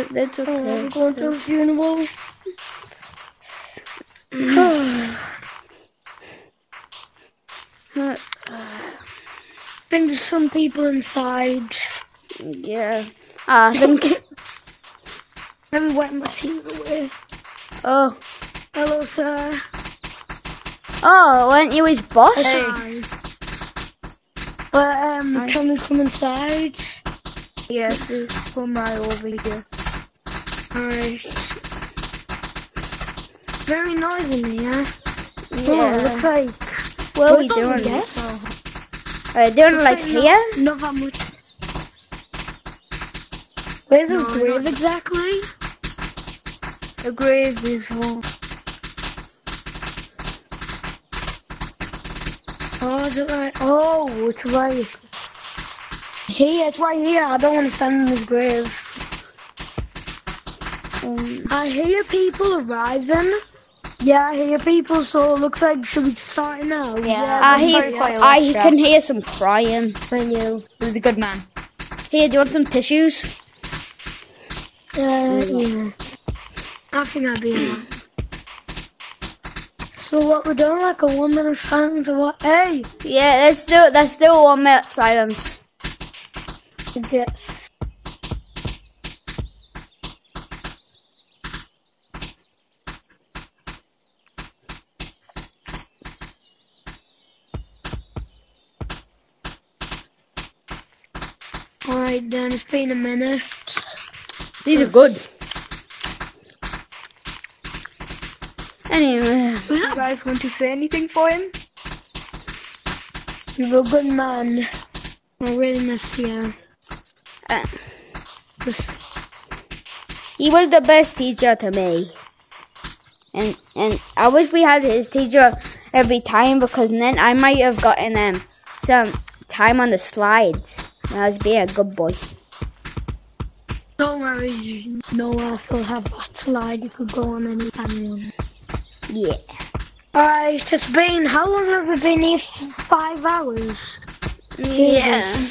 It, it's Oh, I'm going to a funeral. Uh, I think there's some people inside. yeah. Ah, I think. Let me wipe my teeth away. Oh. Hello, sir. Oh, weren't you his boss? Hi. Well, um, Hi. can we come inside? Yes, it's come right over here. Alright. Very noisy here. Yeah. It looks like. What are we doing? there? Uh, are we doing like not- here? Not that much. Where's No, grave not- exactly? The grave is home. Oh, is it right? Oh, it's right. Here, it's right here. I don't want to stand in this grave. Um, I hear people arriving. Yeah, I hear people, so it looks like should we start now? Yeah. I I'm hear, quiet, I yeah. can hear some crying. When you. He's a good man. Here, do you want some tissues? Uh, yeah. I think I'd be alright. So what we're doing, like a one minute silence or what? Hey! Yeah, let's do it. Let's do a one minute silence. Yeah. Alright then, it's been a minute. These are good. Anyway, do You guys want to say anything for him? You're a good man. I really miss you. uh, he was the best teacher to me. And and I wish we had his teacher every time because then I might have gotten um some time on the slides. And I was being a good boy. Don't worry, no, I still have that slide. You could go on anytime you want. Yeah. Alright, it's been, how long have we been here? Five hours. Yeah.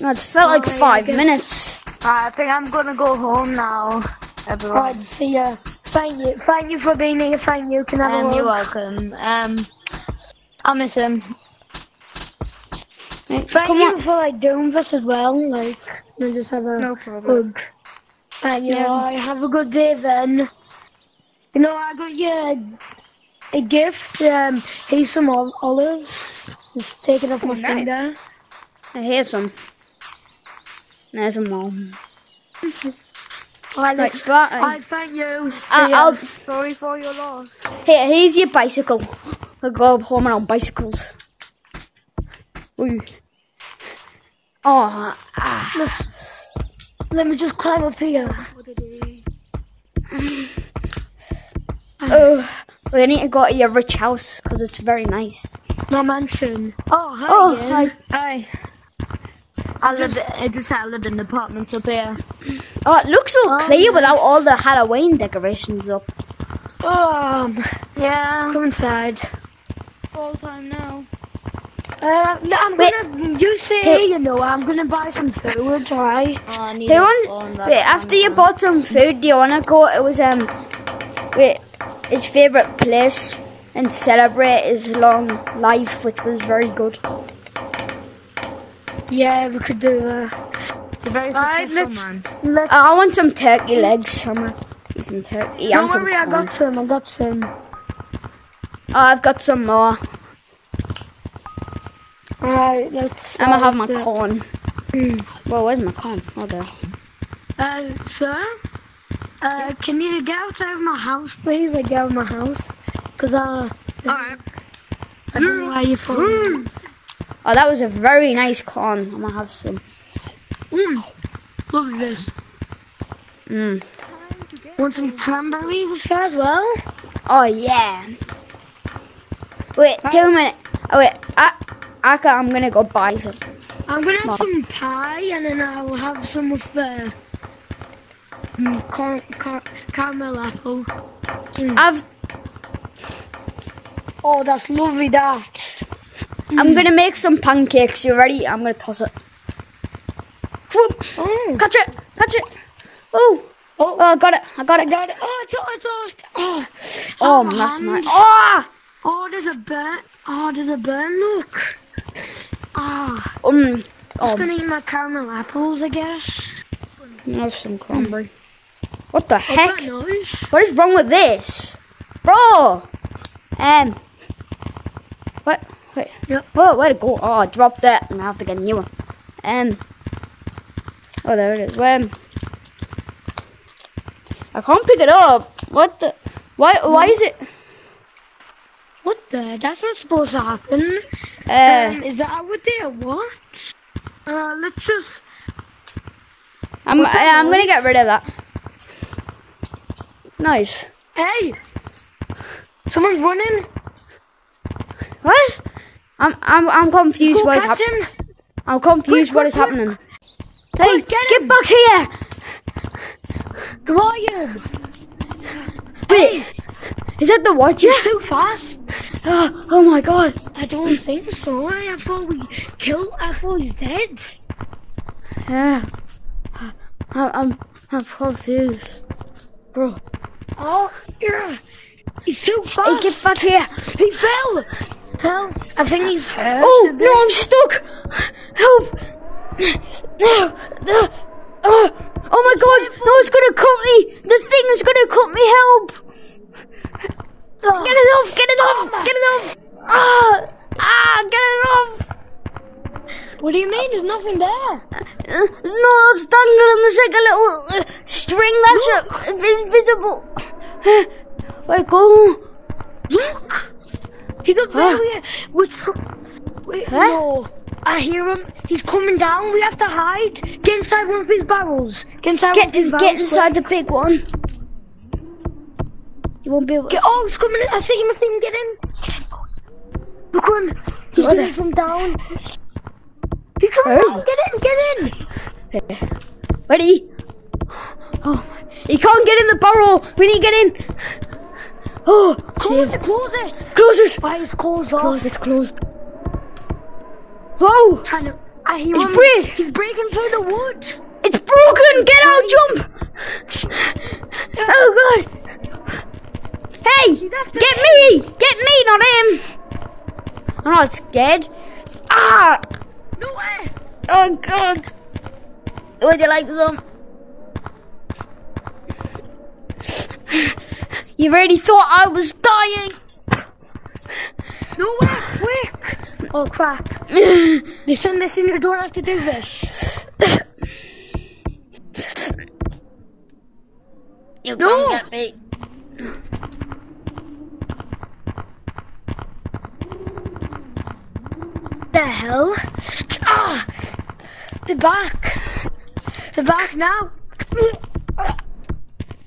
No, it's felt like Alright, five guess- minutes. I think I'm gonna go home now, everyone. Right, see ya. Thank you. Thank you for being here. Thank you. Can I have Um, a you're look? welcome. Um, I miss him. Right, Thank Come you on. for like doing this as well. Like, we just have a No problem. hug. Thank you. Yeah. Alright, have a good day then. You know, I got you a, a gift. Um, here's some ol- olives. Just take it off my Oh, nice. finger. I hear some. There's a mom. Alright, Right, let's. bye. Alright, thank you. Uh. I'll Sorry for your loss. here. Here's your bicycle. We'll go home on bicycles. Ooh. Oh, ah. Let's- Let me just climb up here. Oh, we need to go to your rich house because it's very nice. My mansion. Oh, hi. Oh, again. hi. Hi. I live. I just I live in apartments up here. Oh, it looks so Oh, clear nice. without all the Halloween decorations up. Um, Yeah. come inside. Full time now. Uh, no, I'm Wait. gonna. You say Hey. you know. I'm gonna buy some food, right? Oh, I need Who a want, phone, that's wait, after you bought some food, do you want to go? It was um, wait, his favorite place and celebrate his long life, which was very good. Yeah, we could do that. It's a very Right, successful man. Let's. I want some turkey legs. I'm gonna eat some turkey. Don't and some worry, I got some. I got some. Oh, I've got some more. Alright. I'm gonna have my start, corn. hmm. Well, where's my corn? Oh, there. Uh, sir, uh, can you get outside of my house, please? Like, get out of my house, cause uh, Alright. I don't know why you're following. me. Oh, that was a very nice corn. I'm gonna have some. Mm. Look at this. Mm. Want some cranberries as well? Oh yeah. Wait, two minutes. Oh wait, I, Can, I'm gonna go buy some. I'm gonna have some pie and then I'll have some of the mm, car- car- caramel apple. I've, Oh, that's lovely, that. I'm gonna make some pancakes. You ready? I'm gonna toss it. Whoop. Oh, Catch it! Catch it! Oh, Oh, oh, I got it. I got it! I got it. Oh, it's it's it's Oh, Oh, my that's hand. nice. Ah, Oh, there's a burn. Oh, there's a burn. Look. Ah, um, just oh, gonna eat my caramel apples, I guess. have some cranberry. What the heck? What is wrong with this, bro? Um, what? Wait. Yep. Whoa, where'd it go? Oh, I dropped that, and I have to get a new one. Um. Oh, there it is. Um. I can't pick it up. What the? Why? Why is it? What the? That's not supposed to happen. Uh, um, is that our it did? What? Uh, let's just. I'm. what's I'm gonna get rid of that. Nice. Hey! Someone's running. What? I'm. I'm. I'm confused. Go What is happening? I'm confused. Quick, What quick, is quick. happening? Hey, Quick, get get him. back here! Ryan! Wait, is that the watcher? Too fast? Oh, oh my god. I don't think so. I thought we killed. I thought he's dead. Yeah. I'm, I'm, I'm confused. Bro. Oh, yeah. He's too fast. Hey, get back here. He fell. Fell. I think he's hurt. Oh, no. I'm stuck. Help. No. Uh, uh, oh my god. No, it's gonna cut me. The thing is gonna cut me. Help. Get it off. Get it off. Get it off. Ah. Ah, get it off. What do you mean? There's nothing there. Uh, no, it's dangling. There's like a little uh, string that's uh, invisible. Uh, Where go? Look. He's up Huh? there. We, we're Wait, Huh? no. I hear him. He's coming down. We have to hide. Get inside one of his barrels. Get inside Get, one of his barrels. get inside the big one. You won't be able to... Get, oh, he's coming in. I see him. I see him. Get in. Look at him. He's Where is going he? from down. He's coming Where down. Get in. Get in. Okay. Ready? Oh, my. he can't get in the barrel. We need to get in. Oh, Close save. it. Close it. Close it. Why is closed off? Closed. It's closed. Whoa! Trying to. I hear It's him. break. He's breaking through the wood. It's broken. Get out! Jump! Oh God! Hey! Get me. me! Get me, not him! I'm not scared. Ah! No way. Oh God! Would you like some? You really thought I was dying. No way. Quick. Oh crap. Listen, listen. You don't have to do this. You No. can't get me. The hell? Ah! The back. The back now.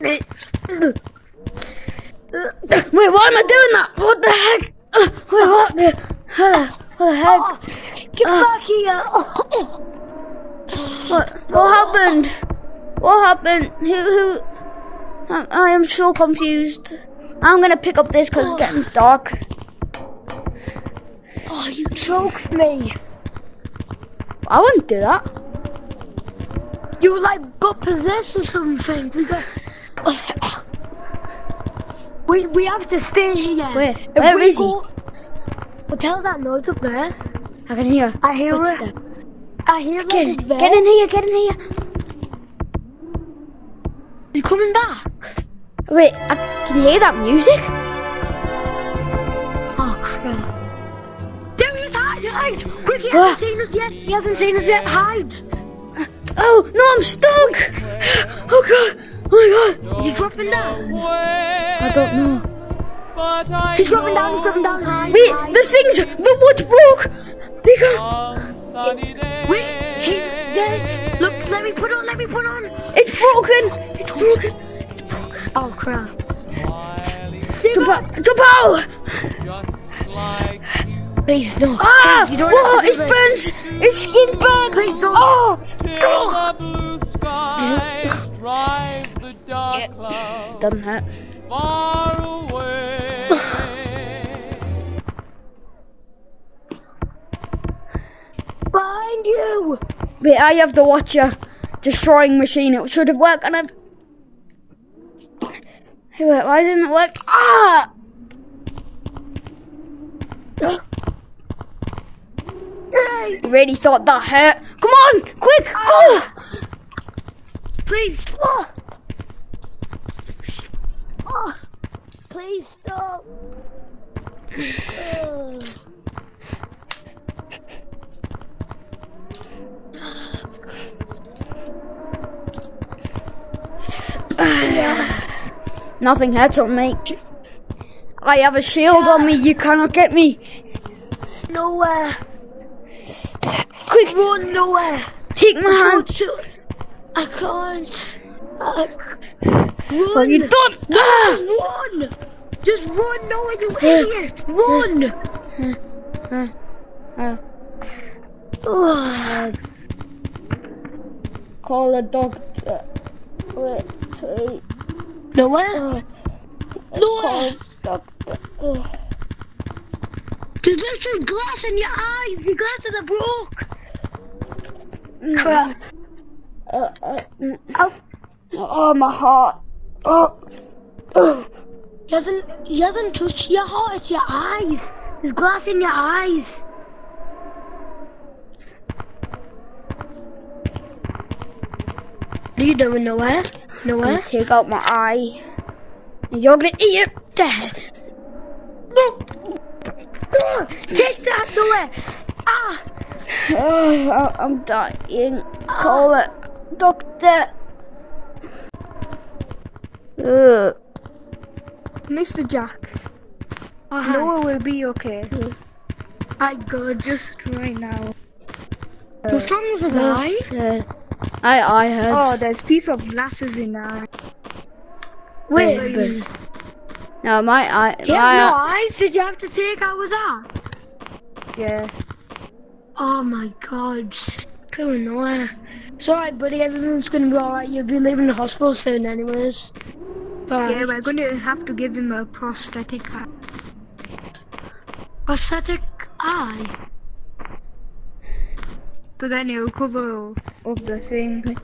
Wait, why am I doing that? What the heck? Uh, Wait, what the? Uh, what the heck? Oh, get back here. What? What happened? What happened? Who? Who? I, I am so confused. I'm gonna pick up this because it's getting dark. oh, you choked me. I wouldn't do that. You were like butt possessed or something. We got. we we have to stay here. Where? If Where is he? go- What the that noise up there? I can hear. I hear it. I hear like Get, in- get in here. Get in here. He's coming back. Wait, I can hear that music. Oh crap. There he is, hide, hide! Quick, he hasn't seen us yet. He hasn't seen us yet. Hide. Oh no, I'm stuck. Oh god. Oh my god. Is he dropping down? I don't know. But I He's dropping down. He's dropping down. Hide. Wait, hide. the things, the wood broke. We got. on sunny day. Wait, he's dead. Look, let me put on. Let me put on. It's broken. It's broken. It's broken. Oh crap. Smiling Jump out! Jump out! Just like you. Please don't. Ah! Please, you don't Whoa! It's do it. burnt! It's skin burnt! Please don't. Oh! Till the blue skies drive the dark clouds Doesn't hurt. far away. Find you. Wait, I have the watcher. destroying machine. It should have worked on a. Hey, wait, Why didn't it work? Ah! Yay! You really thought that hurt? Come on, quick, go! Please stop! Oh, please stop! Oh. Nothing hurts on me. I have a shield on me. You cannot get me. Nowhere! Quick, Run nowhere! take my hand. Don't- I can't! I What run! have you done? Ah! Run! Just run, no, you idiot! Run! Uh, call a doctor. Wait, please. Noah? Uh, Noah! call doctor. Uh, There's literally glass in your eyes! Your glasses are broke! Crap. uh, uh, mm. Oh, oh, my heart. Oh. Oh. he hasn't, he hasn't touched your heart, it's your eyes! There's glass in your eyes! What are you doing, Noah? Noah? take out my eye. You're gonna eat it. Dead. No! No! Take that, Noah! Ah! Oh, I- I'm dying. Call it doctor. Ugh. Mr. Jack, Uh-huh. Noah will be okay. I God. Just right now. What's wrong with his eye? Uh, I I heard. Oh, there's piece of glasses in there. Wait, Wait, no, my eye. he my no eye- eyes? Did you have to take out was eye? Yeah. Oh my God. Cool, Noah. It's alright, buddy. Everything's gonna be alright. You'll be leaving the hospital soon, anyways. But Yeah, we're going to have to give him a prosthetic eye. Prosthetic eye. So then he'll cover up the thing.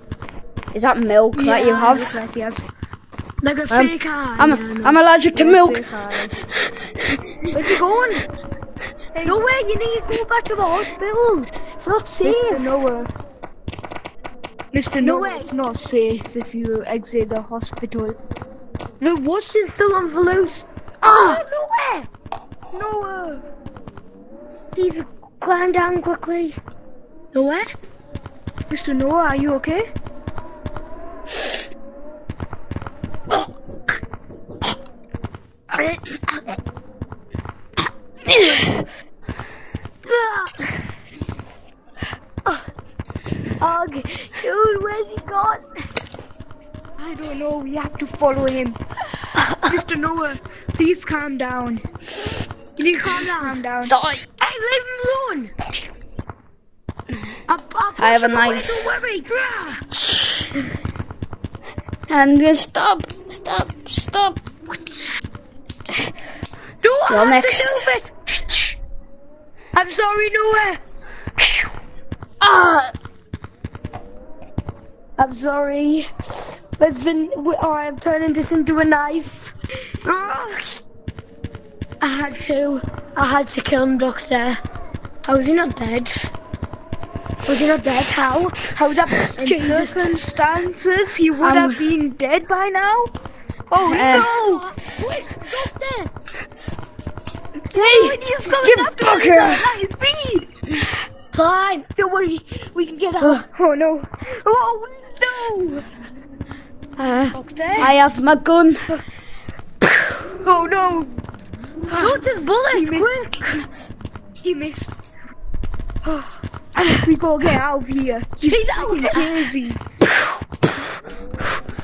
Is that milk that you have? Look like he has Like a Um, fake eye. I'm yeah, no. I'm allergic to milk. fake eye. Where's he going? No way, you need to go back to the hospital. It's not safe. Mr. Noah. Mr. No Noah, it's not safe if you exit the hospital. The watch is still on the loose. Ah! Oh, nowhere! Noah! Please climb down quickly. Noah? Mr. Noah, are you okay? Oh, dude, where's he gone? I don't know. We have to follow him. Mr. Noah, please calm down. Can you calm down? Calm down. Die. Hey, leave him alone! I'll, I'll I have a push him away, knife. Don't worry. And just stop, stop, stop. No, You're I have next. to move it. I'm sorry, Noah. Ah! I'm sorry. There's been. Oh, I'm turning this into a knife. I had to. I had to kill him, Doctor. How is he not dead? Was he not dead? How? How's that In circumstances, he would Um, have been dead by now. Oh Uh, no! Wait, Doctor! Hey! He's coming Get after back us here! at high speed! Climb! Don't worry, we can get out. Uh. Oh no! Oh no! Uh, Doctor? I have my gun. Oh no! Shoot his bullets, He quick! He missed. Oh, we gotta get out of here. He's out of crazy.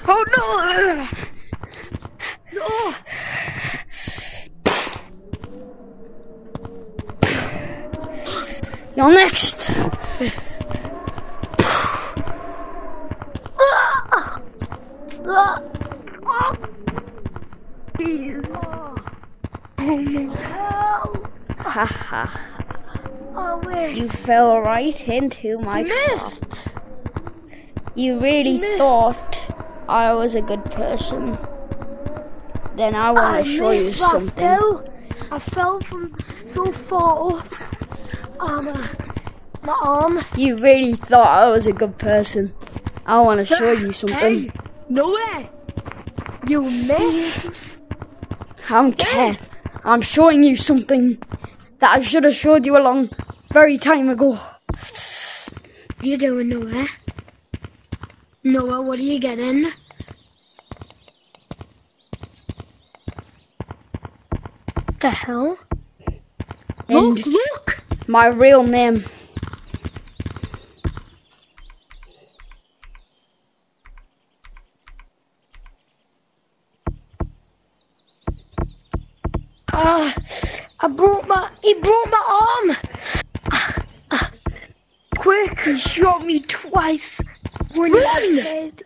Oh no! No! You're next. Ah! Ah! Ah! Please. Oh, Oh no. help! Ha ha. Oh, wait. You fell right into my trap. You really thought I was a good person. Then I want to show you missed, I something. fell. I fell from so far up. Oh, my, my arm. You really thought I was a good person. I want to show you something. Hey, no way. You missed. I don't care. I'm showing you something that I should have showed you a long, very time ago. You doing Noah? Noah, what are you getting? The hell? And Look, look! my real name. Ah, I broke my. He broke my arm. He shot me twice. When Run! he said,